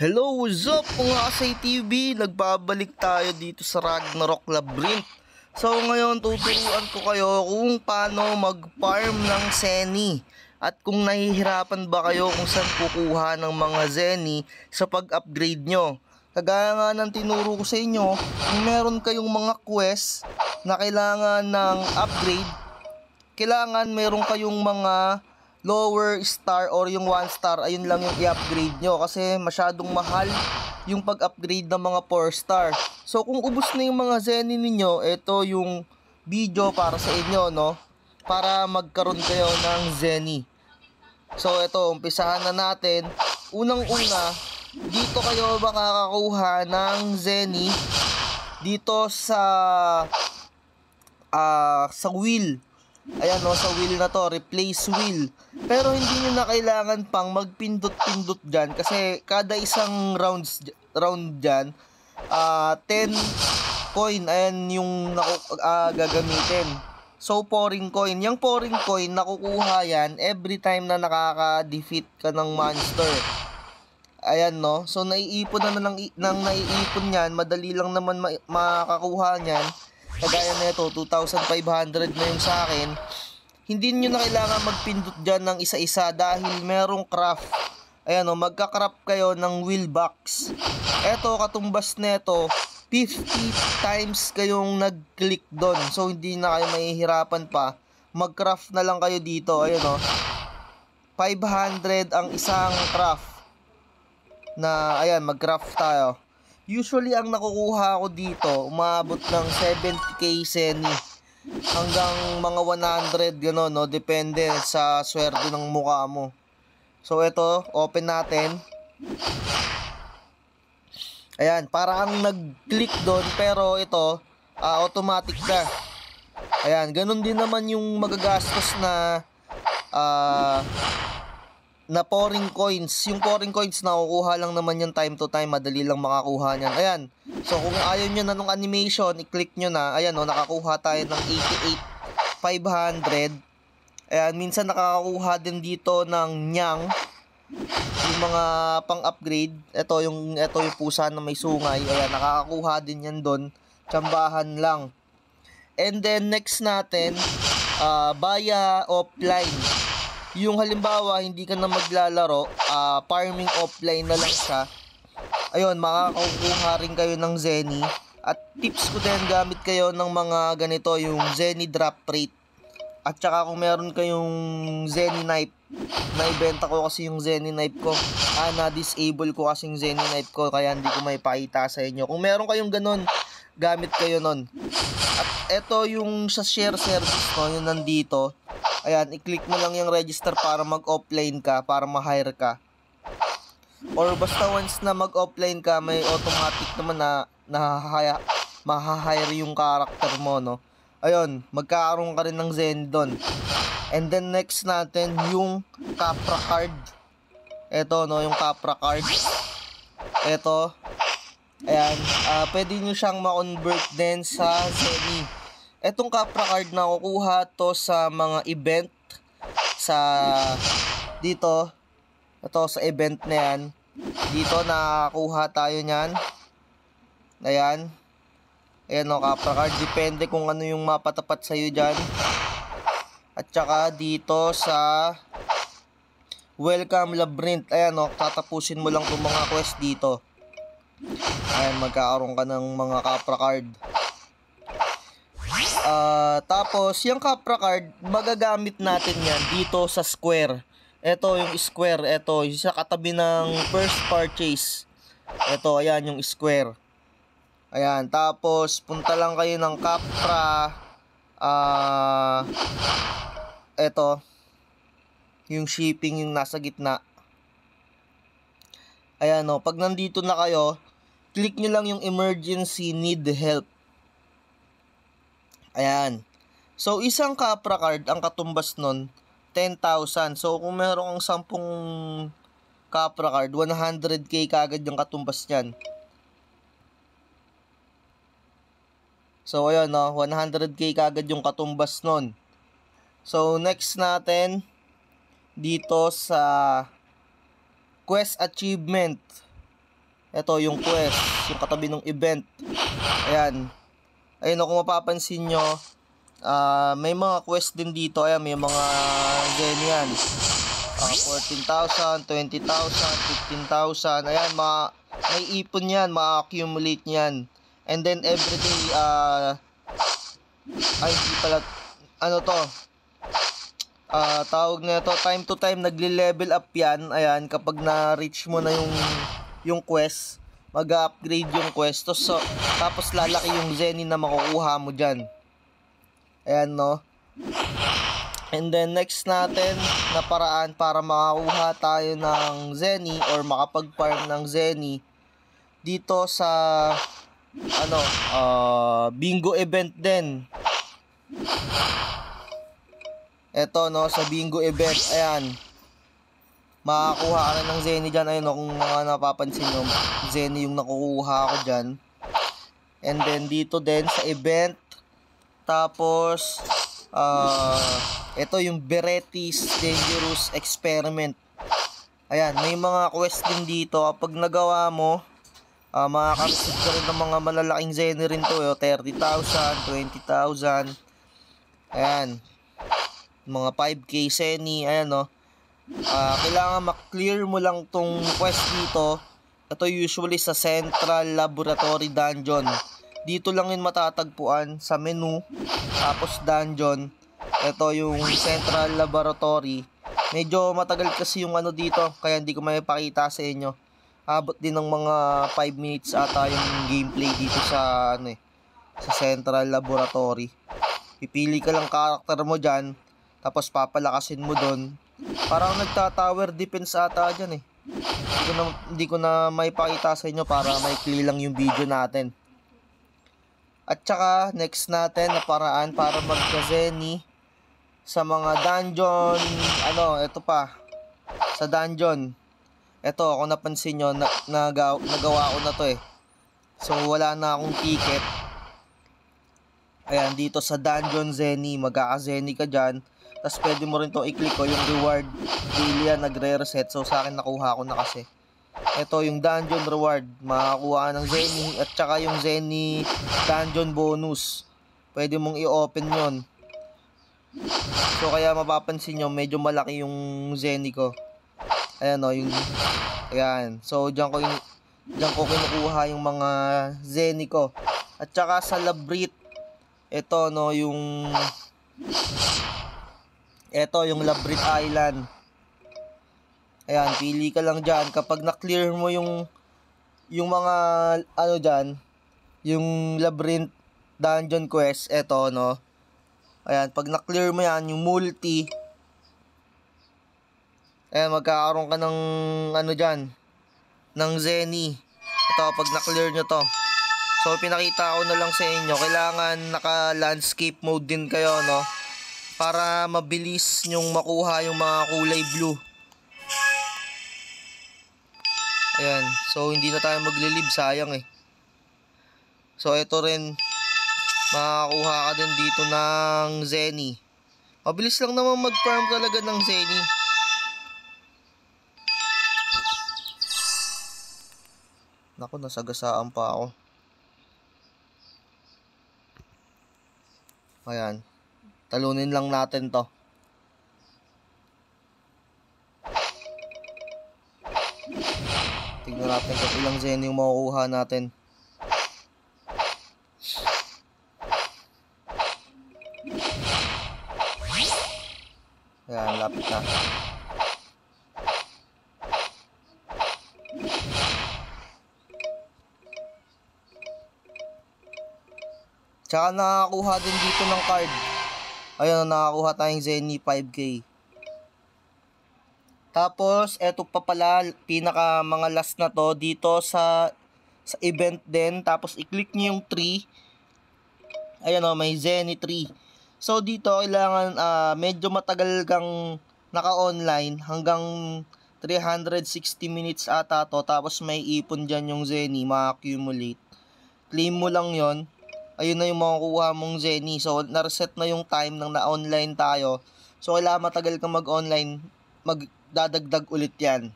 Hello, what's up mga kasay TV? Nagbabalik tayo dito sa Ragnarok Labyrinth. So ngayon tuturuan ko kayo kung paano mag-farm ng Zeni. At kung nahihirapan ba kayo kung saan kukuha ng mga Zeni sa pag-upgrade nyo. Kagaya nga ng tinuro ko sa inyo, kung meron kayong mga quest na kailangan ng upgrade, kailangan meron kayong mga lower star or yung 1 star, ayun lang yung i-upgrade nyo kasi masyadong mahal yung pag-upgrade ng mga 4 star. So kung ubos na yung mga Zenny ninyo, ito yung video para sa inyo, no? Para magkaroon kayo ng Zenny. So ito, umpisahan na natin. Unang-una, dito kayo makakakuha ng Zenny dito sa ah sa wheel Ayan no, sa wheel na to, replace wheel. Pero hindi nyo na kailangan pang magpindot-pindot dyan kasi kada isang rounds, round dyan, uh, 10 coin, ayan yung naku, uh, gagamitin. So, pouring coin. Yung pouring coin, nakukuha yan every time na nakaka-defeat ka ng monster. Ayan, no? So, naiipon na ng, ng naiipon yan. Madali lang naman ma- makakuha niyan kagaya na ito, 2,500 na yung sa akin, hindi nyo na kailangan magpindot dyan ng isa-isa dahil merong craft. Ayan o, magka-craft kayo ng wheel box. Eto, katumbas neto, 50 times kayong nag-click doon. So, hindi na kayo mahihirapan pa. Mag-craft na lang kayo dito. Ayan o. 500 ang isang craft. Na, ayan, mag-craft tayo. Usually, ang nakukuha ko dito, umabot ng 70k seni hanggang mga 100 gano'n, no? Depende sa swerte ng mukha mo. So, ito, open natin. Ayan, parang nag-click doon, pero ito, uh, automatic na. Ayan, ganun din naman yung magagastos na uh, na pouring coins. Yung pouring coins nakukuha lang naman yan time to time. Madali lang makakuha niyan. Ayan. So kung ayaw nyo na nung animation, i-click nyo na. Ayan o, nakakuha tayo ng 88,500. Ayan, minsan nakakakuha din dito ng nyang. Yung mga pang-upgrade. Ito yung, ito yung pusa na may sungay. Ayan, nakakakuha din yan doon. Tsambahan lang. And then next natin, uh, baya offline yung halimbawa hindi ka na maglalaro, uh, farming offline na lang siya. Ayun, makakakuha rin kayo ng Zenny. At tips ko din gamit kayo ng mga ganito, yung Zenny drop rate. At saka kung meron kayong Zenny knife, naibenta ko kasi yung Zenny knife ko. Ah, na-disable ko kasi yung Zenny knife ko, kaya hindi ko may pakita sa inyo. Kung meron kayong ganun, gamit kayo nun. At ito yung sa share service no, yung nandito. Ayan, i-click mo lang yung register para mag-offline ka, para ma-hire ka. Or basta once na mag-offline ka, may automatic naman na nahahaya, mahahire yung character mo, no? Ayun, magkakaroon ka rin ng Zen doon. And then next natin, yung Capra card. Ito, no, yung Capra card. Ito. Ayan, uh, pwede nyo siyang ma-convert din sa Zenny. Etong Capra card na kukuha to sa mga event sa dito. Ito sa event na yan. Dito nakakuha tayo niyan. Ayan. Ayan o, Capra card. Depende kung ano yung mapatapat sa'yo dyan. At saka dito sa Welcome Labyrinth. Ayan o, tatapusin mo lang itong mga quest dito. Ayan, magkakaroon ka ng mga Capra card. Uh, tapos, yung Capra card, magagamit natin yan dito sa square. Ito yung square. Ito, yung sa katabi ng first purchase. Ito, ayan yung square. Ayan, tapos punta lang kayo ng Capra. Ah, uh, ito. Yung shipping yung nasa gitna. Ayan o, pag nandito na kayo, click nyo lang yung emergency need help. Ayan. So, isang Capra card, ang katumbas nun, 10,000. So, kung meron kang 10 Capra card, 100k kagad yung katumbas niyan. So, ayun, no? 100k kagad yung katumbas nun. So, next natin, dito sa quest achievement. Ito yung quest, yung katabi ng event. Ayan. Ayun kung mapapansin nyo, ah, may mga quest din dito. Ayan, may mga zen yan. Uh, 14,000, 20,000, 15,000. Ayan, ma may ipon yan, ma-accumulate yan. And then everyday, ah, ay, hindi pala, ano to, ah, tawag na ito, time to time, nagle-level up yan. Ayan, kapag na-reach mo na yung, yung quest, mag-upgrade yung quest. So, so, tapos lalaki yung Zenny na makukuha mo dyan. Ayan, no? And then next natin na paraan para makakuha tayo ng Zenny or makapag-farm ng Zenny dito sa ano, uh, bingo event din. Ito no, sa bingo event, ayan. Makakuha ka ng Zenny dyan. Ayun no, kung mga napapansin nyo, Zenny yung nakukuha ko dyan. And then dito din sa event. Tapos, uh, ito yung Beretti's Dangerous Experiment. Ayan, may mga quest din dito. Kapag nagawa mo, uh, makaka-receive ka rin ng mga malalaking Zenny rin to. Eh. 30,000, 20,000. Ayan. Mga 5k Zenny. Ayan no. Uh, kailangan mak-clear mo lang tong quest dito. Ito usually sa Central Laboratory Dungeon. Dito lang yun matatagpuan sa menu. Tapos dungeon. Ito yung Central Laboratory. Medyo matagal kasi yung ano dito. Kaya hindi ko may pakita sa inyo. Abot din ng mga 5 minutes ata yung gameplay dito sa ano eh. Sa Central Laboratory. Pipili ka lang karakter mo dyan. Tapos papalakasin mo doon. Parang nagta-tower defense ata dyan eh. Hindi ko na, hindi ko na may pakita sa inyo para clear lang yung video natin. At saka, next natin na paraan para magka-Zenny sa mga dungeon, ano, ito pa, sa dungeon. Ito, ako napansin nyo, na, nagawa, nagawa ko na to eh. So, wala na akong ticket. Ayan, dito sa dungeon Zenny, magkaka-Zenny ka dyan. Tapos pwede mo rin to i-click ko yung reward. Daily yan, nagre-reset. So, sa akin nakuha ko na kasi. Ito yung dungeon reward. Makakuha ng Zenny at saka yung Zenny dungeon bonus. Pwede mong i-open yon. So kaya mapapansin nyo, medyo malaki yung Zenny ko. Ayan o, yung... Ayan. So dyan ko, dyan ko kinukuha yung mga Zenny ko. At saka sa Labrit, ito no, yung... Ito yung Labrit Island. Ayan, pili ka lang dyan. Kapag na-clear mo yung yung mga ano dyan, yung labyrinth dungeon quest, eto no. Ayan, pag na-clear mo yan, yung multi, ayan, magkakaroon ka ng ano dyan, ng Zenny. Ito, pag na-clear nyo to. So, pinakita ko na lang sa inyo, kailangan naka-landscape mode din kayo, no? Para mabilis nyong makuha yung mga kulay blue. Ayan. So, hindi na tayo maglilib. Sayang eh. So, ito rin. Makakuha ka din dito ng Zenny. Mabilis lang naman mag-farm talaga ng Zenny. Naku, nasagasaan pa ako. Ayan. Talunin lang natin to. Tingnan natin kung ilang zen yung makukuha natin. Ayan, lapit na. Tsaka nakakuha din dito ng card. Ayun, nakakuha tayong Zenny 5K. Tapos, eto pa pala, pinaka mga last na to, dito sa, sa event din. Tapos, i-click nyo yung tree. Ayan o, may Zenny tree. So, dito, kailangan uh, medyo matagal kang naka-online hanggang 360 minutes ata to. Tapos, may ipon dyan yung Zenny, ma-accumulate. Claim mo lang yon Ayun na yung makukuha mong Zenny. So, na-reset na yung time nang na-online tayo. So, kailangan matagal kang mag-online, mag dadagdag ulit yan.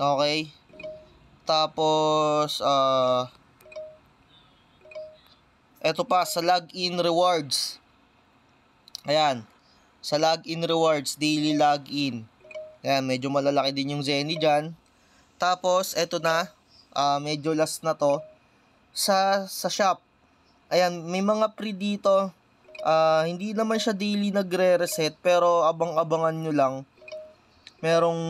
Okay. Tapos, ah... eto pa, sa login rewards. Ayan. Sa login rewards, daily login. Ayan, medyo malalaki din yung Zenny dyan. Tapos, eto na. ah medyo last na to. Sa, sa shop. Ayan, may mga pre dito. Ah, hindi naman siya daily nagre-reset pero abang-abangan nyo lang. Merong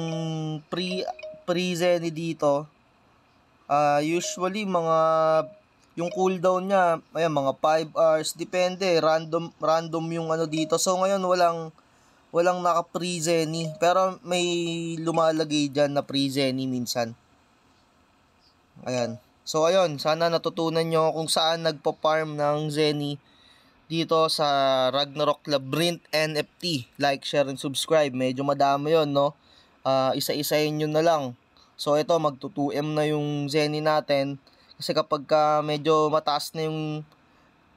pre pre Zenny dito. Ah, usually mga yung cooldown niya, ayan mga 5 hours, depende, random random yung ano dito. So ngayon walang walang naka pre Zenny, pero may lumalagay diyan na pre Zenny minsan. Ayan. So ayun, sana natutunan nyo kung saan nagpa-farm ng Zenny dito sa Ragnarok Labyrinth NFT. Like, share, and subscribe. Medyo madami yon no? Ah, isa-isahin nyo na lang. So, ito, magto 2M na yung Zenny natin. Kasi kapag ka medyo mataas na yung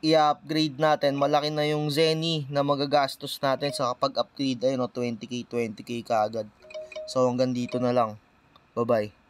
i-upgrade natin, malaki na yung Zenny na magagastos natin sa kapag upgrade, ayun, no, 20k, 20k kaagad. So, hanggang dito na lang. Bye-bye.